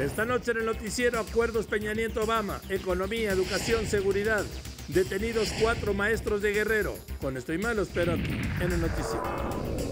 Esta noche en el noticiero Acuerdos Peña Nieto Obama, Economía, Educación, Seguridad. Detenidos cuatro maestros de Guerrero. Con esto y malo espero aquí en el noticiero.